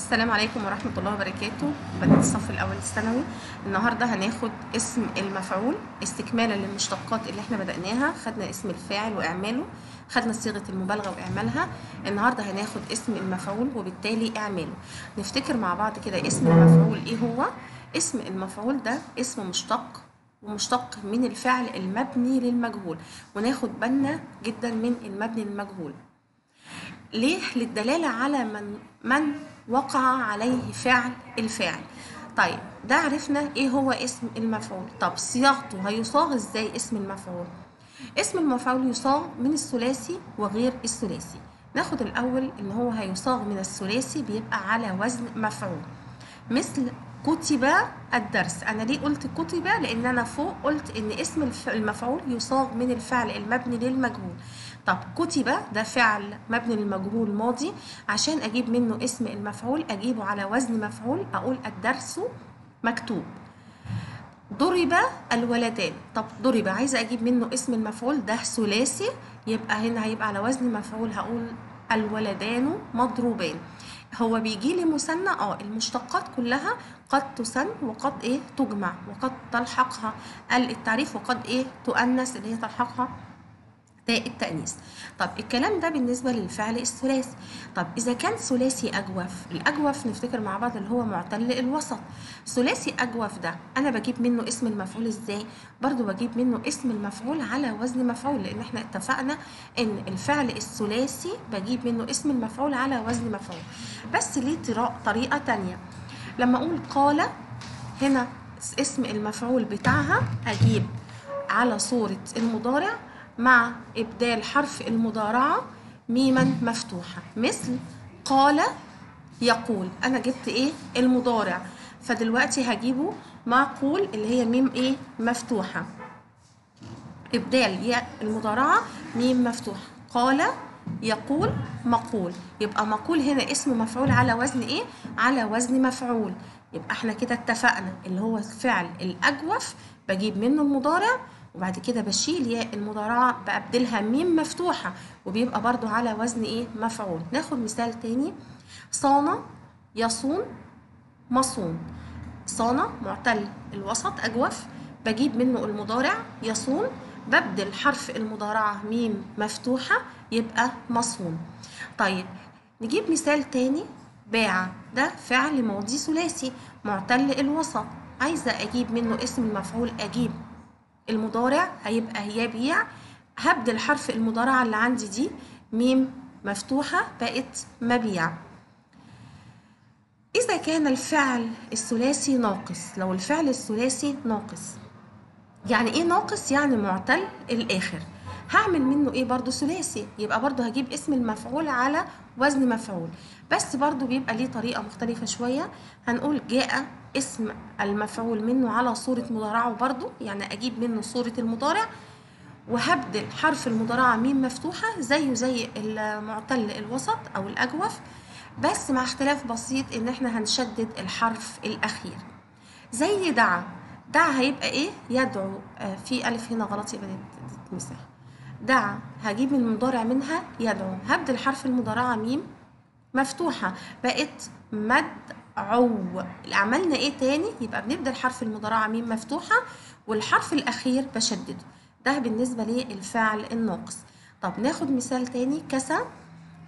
السلام عليكم ورحمة الله وبركاته. بنات الصف الأول الثانوي. النهاردة هناخد اسم المفعول استكمالا للمشتقات اللي إحنا بدأناها. خدنا اسم الفاعل وإعماله خدنا صيغة المبالغة وإعمالها. النهاردة هناخد اسم المفعول وبالتالي إعماله. نفتكر مع بعض كده اسم المفعول إيه هو؟ اسم المفعول ده اسم مشتق ومشتق من الفعل المبني للمجهول. وناخد بالنا جدا من المبني للمجهول. ليه؟ للدلالة على من من وقع عليه فعل الفاعل. طيب ده عرفنا إيه هو اسم المفعول. طب صياغته هيصاغ إزاي اسم المفعول؟ اسم المفعول يصاغ من الثلاثي وغير الثلاثي. ناخد الأول إن هو هيصاغ من الثلاثي بيبقى على وزن مفعول. مثل كتب الدرس. أنا ليه قلت كتب؟ لأن أنا فوق قلت إن اسم المفعول يصاغ من الفعل المبني للمجهول. طب كتب ده فعل مبني للمجهول ماضي. عشان أجيب منه اسم المفعول أجيبه على وزن مفعول أقول الدرس مكتوب. ضرب الولدان. طب ضرب عايزة أجيب منه اسم المفعول ده ثلاثي يبقى هنا هيبقى على وزن مفعول هقول الولدان مضروبان. هو بيجي لي مثنى آه المشتقات كلها قد تسن وقد إيه تجمع وقد تلحقها. التعريف وقد إيه تؤنث اللي هي تلحقها. تاء التأنيث. طب الكلام ده بالنسبة للفعل الثلاثي. طب إذا كان ثلاثي أجوف الأجوف نفتكر مع بعض اللي هو معتل الوسط. ثلاثي أجوف ده أنا بجيب منه اسم المفعول إزاي؟ برضو بجيب منه اسم المفعول على وزن مفعول لأن إحنا اتفقنا إن الفعل الثلاثي بجيب منه اسم المفعول على وزن مفعول. بس ليه طريقة تانية. لما أقول قال هنا اسم المفعول بتاعها أجيب على صورة المضارع مع إبدال حرف المضارعة ميما مفتوحة. مثل قال يقول. أنا جبت إيه؟ المضارع. فدلوقتي هجيبه مع قول اللي هي ميم إيه؟ مفتوحة. إبدال ياء المضارعة ميم مفتوحة. قال يقول مقول. يبقى مقول هنا اسم مفعول على وزن إيه؟ على وزن مفعول. يبقى إحنا كده اتفقنا. اللي هو الفعل الأجوف بجيب منه المضارع وبعد كده بشيل ياء المضارعة بأبدلها ميم مفتوحة وبيبقى برضو على وزن إيه؟ مفعول. ناخد مثال تاني. صان يصون مصون. صان معتل الوسط أجوف. بجيب منه المضارع يصون. ببدل حرف المضارعة ميم مفتوحة يبقى مصون. طيب نجيب مثال تاني. باع. ده فعل ماضي ثلاثي. معتل الوسط. عايزة أجيب منه اسم المفعول أجيب. المضارع هيبقى يبيع هبدل حرف المضارعة اللي عندي دي ميم مفتوحة بقت مبيع. إذا كان الفعل الثلاثي ناقص لو الفعل الثلاثي ناقص يعني إيه ناقص؟ يعني معتل الآخر. هعمل منه إيه برضو ثلاثي. يبقى برضو هجيب اسم المفعول على وزن مفعول. بس برضو بيبقى ليه طريقة مختلفة شوية. هنقول جاء اسم المفعول منه على صورة مضارعه برضو يعني أجيب منه صورة المضارع وهبدل حرف المضارعة ميم مفتوحة زيه زي المعتل الوسط أو الأجوف. بس مع اختلاف بسيط إن إحنا هنشدد الحرف الأخير. زي دعا دعا هيبقى إيه؟ يدعو. آه، في ألف هنا غلط يبقى تتمسح. دعا هجيب المضارع منها يدعو. هبدل حرف المضارعة ميم مفتوحة. بقت مدعو. عملنا إيه تاني؟ يبقى بنبدأ حرف المضارعة ميم مفتوحة والحرف الأخير بشدده. ده بالنسبة للفعل الناقص. طب ناخد مثال تاني. كسى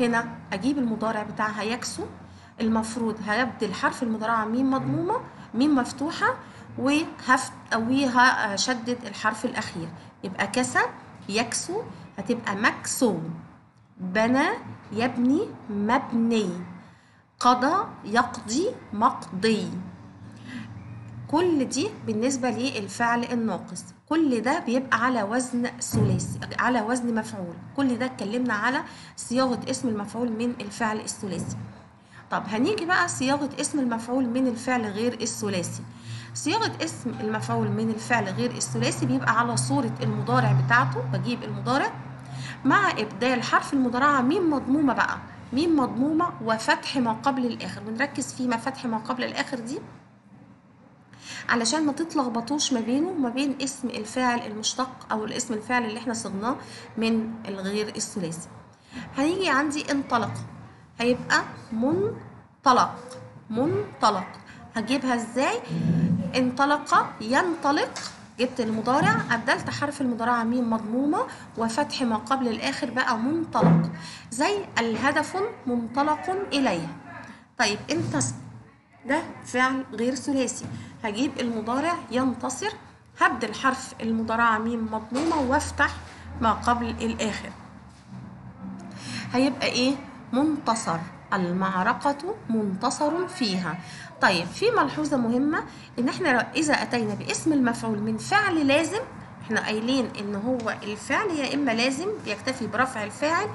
هنا أجيب المضارع بتاعها يكسو. المفروض هبدل حرف المضارعة ميم مضمومة ميم مفتوحة وهفت وهشدد الحرف الأخير. يبقى كسى يكسو هتبقى مكسو بنى يبني مبني. قضى يقضي مقضي. كل دي بالنسبة للفعل الناقص. كل ده بيبقى على وزن ثلاثي على وزن مفعول. كل ده اتكلمنا على صياغة اسم المفعول من الفعل الثلاثي. طب هنيجي بقى صياغة اسم المفعول من الفعل غير الثلاثي. صياغة اسم المفعول من الفعل غير الثلاثي بيبقى على صورة المضارع بتاعته بجيب المضارع مع إبدال حرف المضارعة ميم مضمومة بقى ميم مضمومة وفتح ما قبل الآخر. ونركز في ما فتح ما قبل الآخر دي علشان ما تتلخبطوش ما بينه وما بين اسم الفاعل المشتق أو الاسم الفاعل اللي إحنا صغناه من الغير الثلاثي. هنيجي عندي انطلق. هيبقى منطلق. منطلق. هجيبها إزاي؟ انطلق ينطلق. جبت المضارع أبدلت حرف المضارعة ميم مضمومة وفتح ما قبل الآخر بقى منطلق. زي الهدف منطلق إليه طيب انتصر ده فعل غير ثلاثي. هجيب المضارع ينتصر هبدل حرف المضارعة ميم مضمومة وافتح ما قبل الآخر. هيبقى إيه؟ منتصر. المعركة منتصر فيها. طيب في ملحوظة مهمة إن إحنا إذا أتينا باسم المفعول من فعل لازم إحنا قايلين إن هو الفعل يا إما لازم بيكتفي برفع الفاعل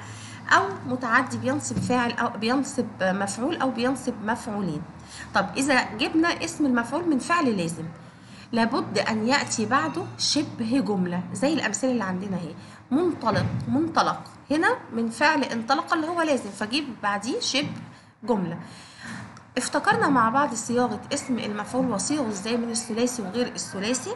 أو متعدي بينصب فاعل أو بينصب مفعول أو بينصب مفعولين. طب إذا جبنا اسم المفعول من فعل لازم لابد أن يأتي بعده شبه جملة زي الأمثلة اللي عندنا أهي. منطلق منطلق. هنا من فعل انطلق اللي هو لازم فجيب بعديه شبه جملة. افتكرنا مع بعض صياغة اسم المفعول وصيغه إزاي من الثلاثي وغير الثلاثي.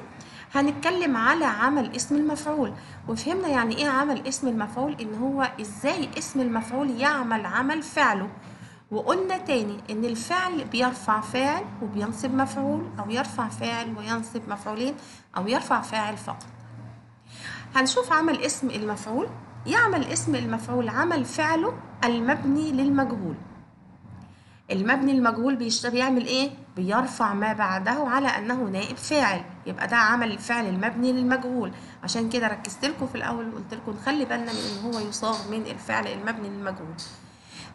هنتكلم على عمل اسم المفعول. وفهمنا يعني إيه عمل اسم المفعول؟ ان هو إزاي اسم المفعول يعمل عمل فعله. وقلنا تاني ان الفعل بيرفع فاعل وبينصب مفعول أو يرفع فاعل وينصب مفعولين أو يرفع فاعل فقط. هنشوف عمل اسم المفعول. يعمل اسم المفعول عمل فعله المبني للمجهول. المبني المجهول بيعمل إيه؟ بيرفع ما بعده على أنه نائب فاعل. يبقى ده عمل الفعل المبني للمجهول. عشان كده ركزت لكم في الأول وقلت لكم نخلي بالنا من إن هو يصاغ من الفعل المبني للمجهول.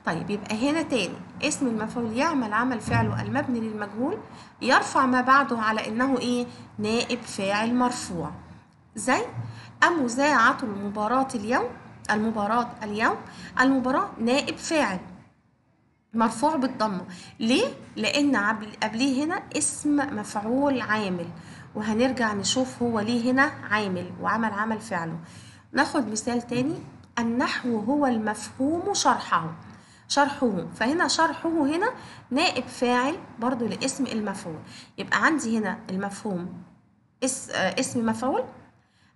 طيب يبقى هنا تاني. اسم المفعول يعمل عمل فعله المبني للمجهول يرفع ما بعده على أنه إيه؟ نائب فاعل مرفوع. زي أمذاعة المباراة اليوم المباراة اليوم المباراة نائب فاعل مرفوع بالضمة. ليه؟ لأن قبليه هنا اسم مفعول عامل. وهنرجع نشوف هو ليه هنا عامل وعمل عمل فعله. ناخد مثال تاني النحو هو المفهوم شرحه شرحه. فهنا شرحه هنا نائب فاعل برضو لاسم المفعول. يبقى عندي هنا المفهوم اسم مفعول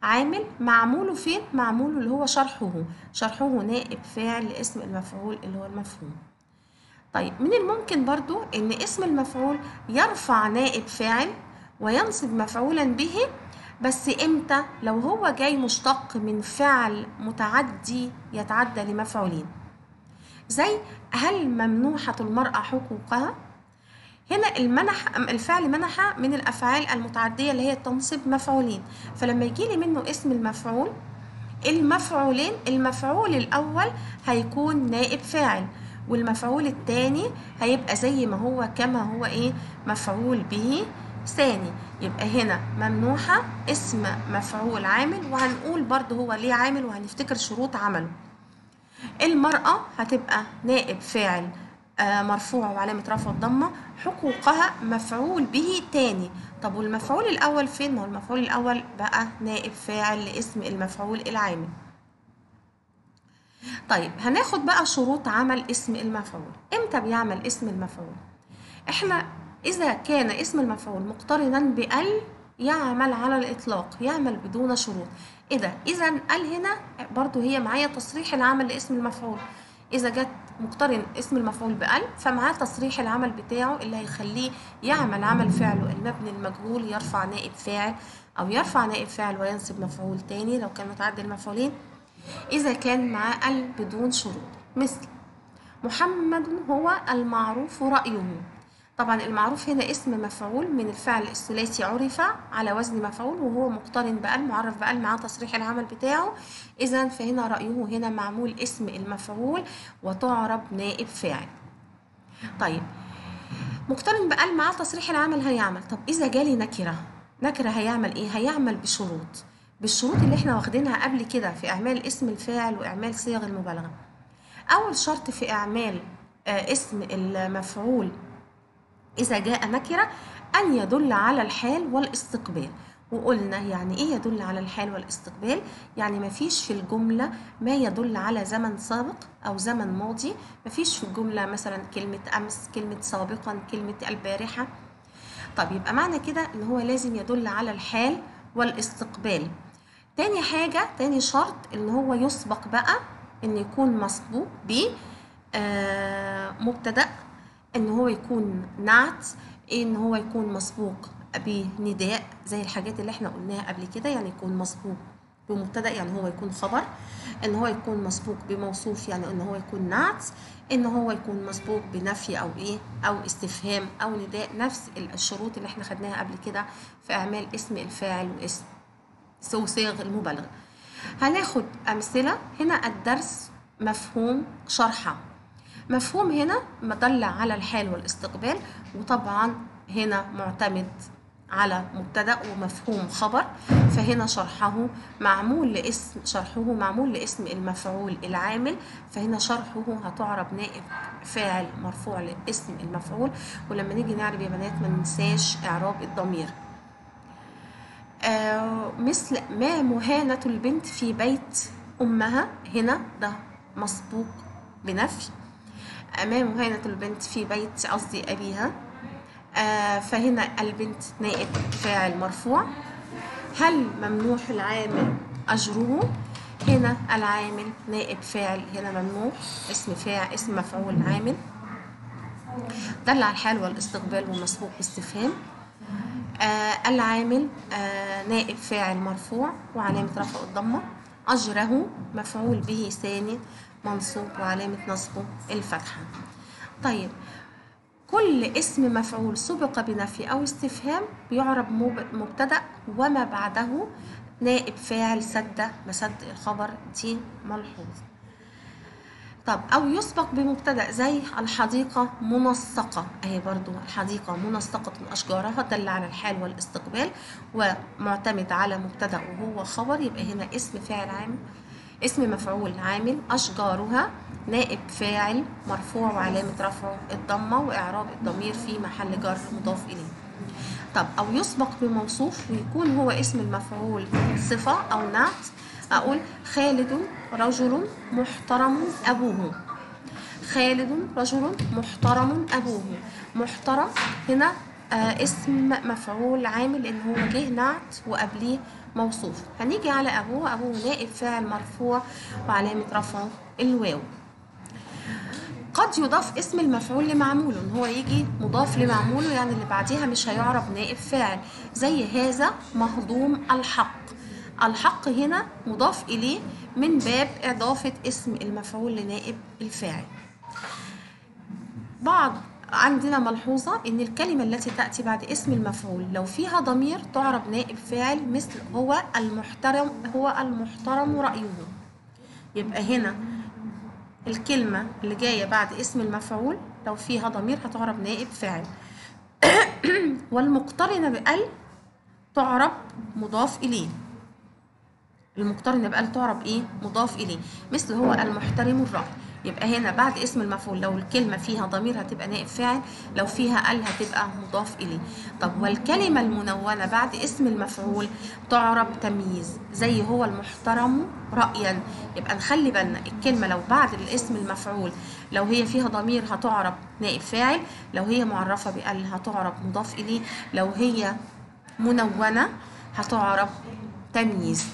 عامل معموله فين؟ معموله اللي هو شرحه. شرحه نائب فاعل لاسم المفعول اللي هو المفهوم. طيب من الممكن برضو إن اسم المفعول يرفع نائب فاعل وينصب مفعولا به بس إمتى؟ لو هو جاي مشتق من فعل متعدي يتعدى لمفعولين. زي هل ممنوحة المرأة حقوقها؟ هنا المنح الفعل منح من الأفعال المتعدية اللي هي تنصب مفعولين. فلما يجي لي منه اسم المفعول المفعولين المفعول الأول هيكون نائب فاعل والمفعول الثاني هيبقى زي ما هو كما هو إيه مفعول به ثاني. يبقى هنا ممنوحة اسم مفعول عامل وهنقول برضه هو ليه عامل وهنفتكر شروط عمله. المرأة هتبقى نائب فاعل. مرفوع وعلامة رفع الضمة حقوقها مفعول به تاني. طب والمفعول الأول فين؟ ما هو المفعول الأول بقى نائب فاعل لاسم المفعول العامل طيب هناخد بقى شروط عمل اسم المفعول. إمتى بيعمل اسم المفعول؟ إحنا إذا كان اسم المفعول مقترنا بأل يعمل على الإطلاق يعمل بدون شروط. إيه ده إذا أل هنا برضو هي معايا تصريح العمل لاسم المفعول. إذا جت مقترن اسم المفعول بال فمعاه تصريح العمل بتاعه اللي هيخليه يعمل عمل فعله. المبني المجهول يرفع نائب فاعل أو يرفع نائب فاعل وينصب مفعول تاني. لو كان متعدد المفعولين. إذا كان معاه ال بدون شروط. مثل محمد هو المعروف رأيه. طبعا المعروف هنا اسم مفعول من الفعل الثلاثي عرف على وزن مفعول وهو مقترن بال معرف بال مع تصريح العمل بتاعه. اذا فهنا رأيه هنا معمول اسم المفعول وتعرب نائب فاعل. طيب مقترن بال مع تصريح العمل هيعمل. طب إذا جالي نكرة نكرة هيعمل إيه؟ هيعمل بشروط. بالشروط اللي إحنا واخدينها قبل كده في إعمال اسم الفاعل وإعمال صيغ المبالغة. أول شرط في إعمال اسم المفعول إذا جاء نكرة أن يدل على الحال والاستقبال. وقلنا يعني إيه يدل على الحال والاستقبال؟ يعني مفيش في الجملة ما يدل على زمن سابق أو زمن ماضي. مفيش في الجملة مثلا كلمة أمس كلمة سابقا كلمة البارحة. طب يبقى معنى كده إن هو لازم يدل على الحال والاستقبال. تاني حاجة تاني شرط إن هو يسبق بقى إن يكون مسبوق ب آه مبتدأ إن هو يكون نعت إن هو يكون مسبوق بنداء زي الحاجات اللي إحنا قلناها قبل كده يعني يكون مسبوق بمبتدأ يعني هو يكون خبر إن هو يكون مسبوق بموصوف يعني إن هو يكون نعت إن هو يكون مسبوق بنفي أو إيه أو استفهام أو نداء نفس الشروط اللي إحنا خدناها قبل كده في أعمال اسم الفاعل واسم صيغ المبالغة. هناخد أمثلة. هنا الدرس مفهوم شرحه. مفهوم هنا مدل على الحال والاستقبال وطبعا هنا معتمد على مبتدأ ومفهوم خبر. فهنا شرحه معمول لاسم شرحه معمول لاسم المفعول العامل. فهنا شرحه هتعرب نائب فاعل مرفوع لاسم المفعول. ولما نيجي نعرب يا بنات ما ننساش إعراب الضمير. آه مثل ما مهانة البنت في بيت أمها. هنا ده مسبوق بنفي. ما مهانة البنت في بيت قصدي أبيها. آه فهنا البنت نائب فاعل مرفوع. هل ممنوح العامل أجره؟ هنا العامل نائب فاعل هنا ممنوح. اسم فاعل اسم مفعول عامل. دل على الحال والاستقبال ومسبوق باستفهام آه العامل آه نائب فاعل مرفوع وعلامة رفعه الضمة. أجره مفعول به ثاني منصوب وعلامة نصبه الفتحة طيب كل اسم مفعول سبق بنفي أو استفهام بيعرب مبتدأ وما بعده نائب فاعل سد مسد الخبر دي ملحوظ. طب أو يسبق بمبتدأ زي الحديقة منسقة. أهي برضو الحديقة منسقة أشجارها دل على الحال والاستقبال ومعتمد على مبتدأ وهو خبر. يبقى هنا اسم فاعل عامل اسم مفعول عامل أشجارها نائب فاعل مرفوع وعلامة رفعه الضمة وإعراب الضمير في محل جر مضاف إليه. طب أو يسبق بموصوف ويكون هو اسم المفعول صفة أو نعت أقول خالد رجل محترم أبوه. خالد رجل محترم أبوه. محترم هنا اسم مفعول عامل إن هو جه نعت وقبليه موصوف. هنيجي على أبوه. أبوه نائب فاعل مرفوع وعلامة رفعه الواو. قد يضاف اسم المفعول لمعموله ان هو يجي مضاف لمعموله يعني اللي بعديها مش هيعرف نائب فاعل. زي هذا مهضوم الحق. الحق هنا مضاف إليه من باب إضافة اسم المفعول لنائب الفاعل. بعض عندنا ملحوظة إن الكلمة التي تأتي بعد اسم المفعول لو فيها ضمير تعرب نائب فاعل مثل هو المحترم هو المحترم رأيه. يبقى هنا الكلمة اللي جاية بعد اسم المفعول لو فيها ضمير هتعرب نائب فاعل والمقترنة بأل تعرب مضاف إليه. المقترنة بأل تعرب إيه؟ مضاف إليه. مثل هو المحترم الرأي يبقى هنا بعد اسم المفعول لو الكلمة فيها ضمير هتبقى نائب فاعل لو فيها ال هتبقى مضاف إليه. طب والكلمة المنونة بعد اسم المفعول تعرب تمييز زي هو المحترم رأيا. يبقى نخلي بالنا الكلمة لو بعد الاسم المفعول لو هي فيها ضمير هتعرب نائب فاعل لو هي معرفة بال هتعرب مضاف إليه لو هي منونة هتعرب تمييز.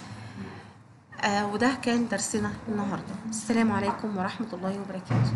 وده كان درسنا النهارده. السلام عليكم ورحمة الله وبركاته.